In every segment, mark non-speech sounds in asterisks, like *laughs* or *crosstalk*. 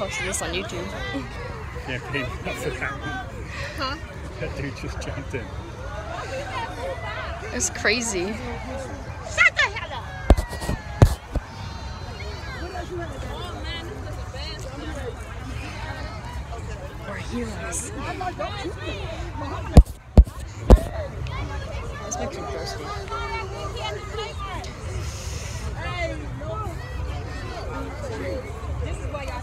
watch this on YouTube. Yeah, pay me up for that one. Huh? That dude just jumped in. It's crazy. Shut the hell up! We're heroes. This makes me thirsty. This is why y'all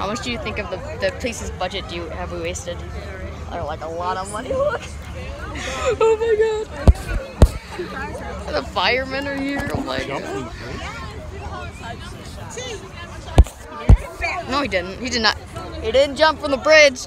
How much do you think of the, the budget do you have we wasted? Oh, like a lot of money. Look. *laughs* Oh my god. The firemen are here. Oh my god. No, he didn't. He did not. He didn't jump from the bridge.